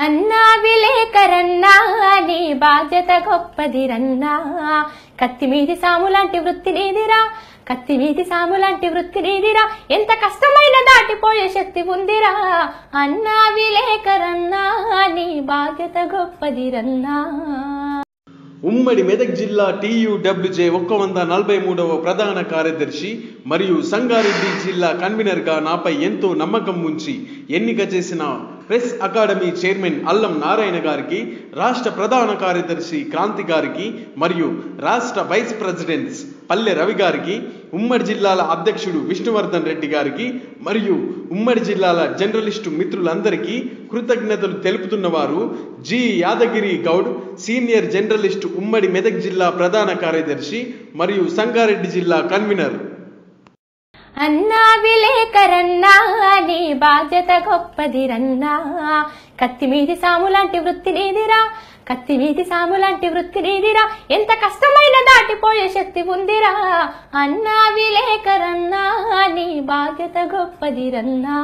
అన్నా విలేకరన్నా నీ బాధ్యత గొప్పదిరన్నా. కత్తి మీది సాము లాంటి వృత్తి నీదిరా కత్తి మీది సాము లాంటి వృత్తి నీదిరా. ఎంత కష్టమైన దాటిపోయే శక్తి ఉందిరా. అన్నా విలేకరన్నా నీ బాధ్యత గొప్పది రన్నా ఉమ్మడి మెదక్ జిల్లా టీయూడబ్ల్యూజే ఒక్క వంద నలభై మూడవ ప్రధాన కార్యదర్శి మరియు సంగారెడ్డి జిల్లా కన్వీనర్గా నాపై ఎంతో నమ్మకం ఉంచి ఎన్నిక చేసిన ప్రెస్ అకాడమీ చైర్మన్ అల్లం నారాయణ గారికి రాష్ట్ర ప్రధాన కార్యదర్శి క్రాంతి గారికి మరియు రాష్ట్ర వైస్ ప్రెసిడెంట్స్ పల్లె రవి గారికి ఉమ్మడి జిల్లాల అధ్యక్షుడు విష్ణువర్ధన్ రెడ్డి గారికి మరియు ఉమ్మడి జిల్లాల జర్నలిస్టు మిత్రులందరికీ కృతజ్ఞతలు తెలుపుతున్న వారు G. Yadagiri Goud senior journalist ఉమ్మడి మెదక్ జిల్లా ప్రధాన కార్యదర్శి మరియు సంగారెడ్డి జిల్లా కన్వీనర్. అన్నా విలేకరన్నా నీ బాధ్యత గొప్పదిరన్నా. కత్తి మీది సాము లాంటి వృత్తి నీదిరా కత్తి మీది సాము లాంటి వృత్తి నీదిరా. ఎంత కష్టమైన దాటిపోయే శక్తి ఉందిరా. అన్నా విలేకరన్నా నీ బాధ్యత గొప్పది రన్నా